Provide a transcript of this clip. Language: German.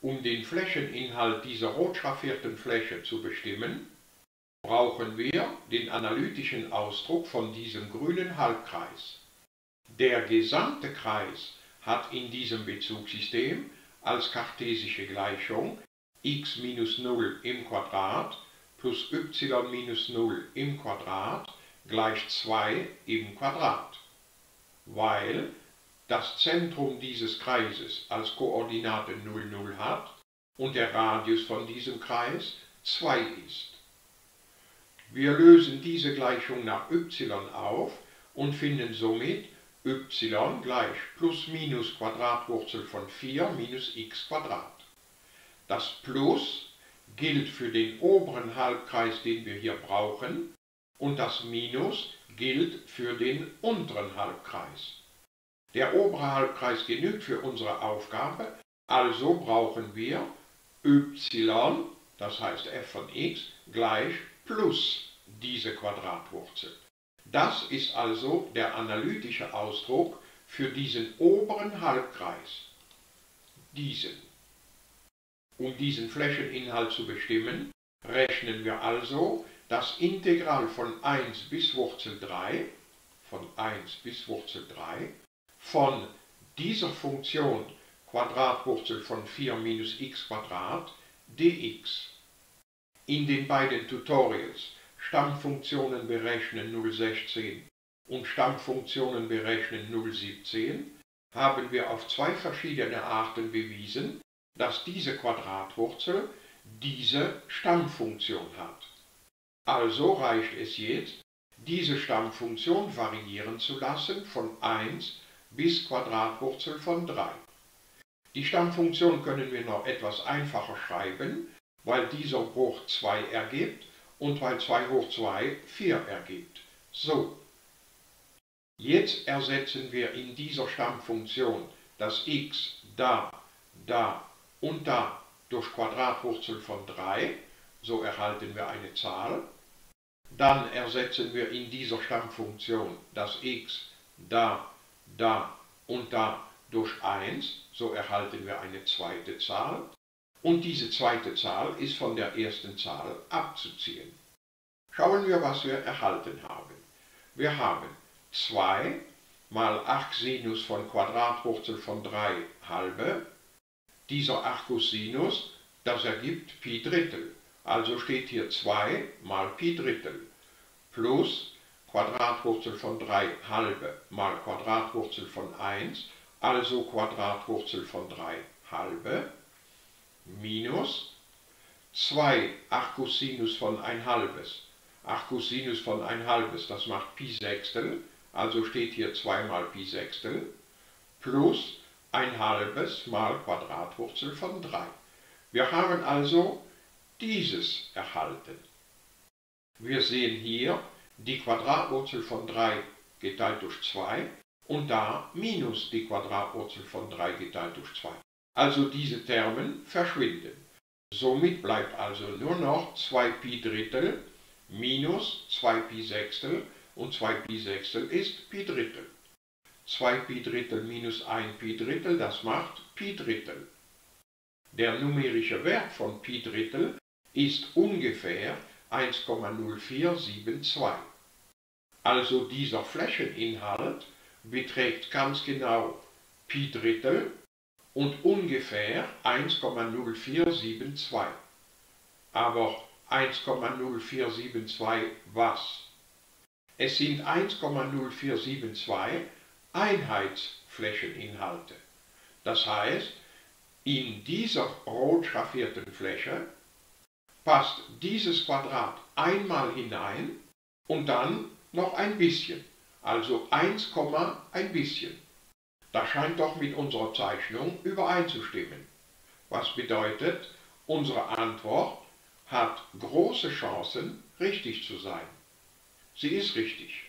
Um den Flächeninhalt dieser rot schraffierten Fläche zu bestimmen, brauchen wir den analytischen Ausdruck von diesem grünen Halbkreis. Der gesamte Kreis hat in diesem Bezugssystem als kartesische Gleichung x minus 0 im Quadrat plus y minus 0 im Quadrat gleich 2 im Quadrat, weil das Zentrum dieses Kreises als Koordinate 0, 0 hat und der Radius von diesem Kreis 2 ist. Wir lösen diese Gleichung nach y auf und finden somit y gleich plus minus Quadratwurzel von 4 minus x Quadrat. Das Plus gilt für den oberen Halbkreis, den wir hier brauchen, und das Minus gilt für den unteren Halbkreis. Der obere Halbkreis genügt für unsere Aufgabe, also brauchen wir y, das heißt f von x, gleich plus diese Quadratwurzel. Das ist also der analytische Ausdruck für diesen oberen Halbkreis, diesen. Um diesen Flächeninhalt zu bestimmen, rechnen wir also das Integral von 1 bis Wurzel 3, von 1 bis Wurzel 3, von dieser Funktion Quadratwurzel von 4 minus x Quadrat dx. In den beiden Tutorials Stammfunktionen berechnen 016 und Stammfunktionen berechnen 017 haben wir auf zwei verschiedene Arten bewiesen, dass diese Quadratwurzel diese Stammfunktion hat. Also reicht es jetzt, diese Stammfunktion variieren zu lassen von 1 bis Quadratwurzel von 3. Die Stammfunktion können wir noch etwas einfacher schreiben, weil dieser Bruch 2 ergibt und weil 2 hoch 2 4 ergibt. So, jetzt ersetzen wir in dieser Stammfunktion das x da, da und da durch Quadratwurzel von 3, so erhalten wir eine Zahl. Dann ersetzen wir in dieser Stammfunktion das x da, da und da durch 1, so erhalten wir eine zweite Zahl. Und diese zweite Zahl ist von der ersten Zahl abzuziehen. Schauen wir, was wir erhalten haben. Wir haben 2 mal Arcsinus von Quadratwurzel von 3 halbe. Dieser Arccosinus, das ergibt Pi Drittel. Also steht hier 2 mal Pi Drittel plus Quadratwurzel von 3 halbe mal Quadratwurzel von 1, also Quadratwurzel von 3 halbe minus 2 Arccosinus von 1 halbes. Arccosinus von 1 halbes, das macht Pi Sechstel, also steht hier 2 mal Pi Sechstel, plus 1 halbes mal Quadratwurzel von 3. Wir haben also dieses erhalten. Wir sehen hier die Quadratwurzel von 3 geteilt durch 2 und da minus die Quadratwurzel von 3 geteilt durch 2. Also diese Termen verschwinden. Somit bleibt also nur noch 2 Pi Drittel minus 2 Pi Sechstel und 2 Pi Sechstel ist Pi Drittel. 2 Pi Drittel minus 1 Pi Drittel, das macht Pi Drittel. Der numerische Wert von Pi Drittel ist ungefähr 1,0472. Also dieser Flächeninhalt beträgt ganz genau Pi Drittel und ungefähr 1,0472. Aber 1,0472 was? Es sind 1,0472 Einheitsflächeninhalte. Das heißt, in dieser rot schraffierten Fläche passt dieses Quadrat einmal hinein und dann noch ein bisschen, also 1, ein bisschen. Das scheint doch mit unserer Zeichnung übereinzustimmen. Was bedeutet, unsere Antwort hat große Chancen, richtig zu sein. Sie ist richtig.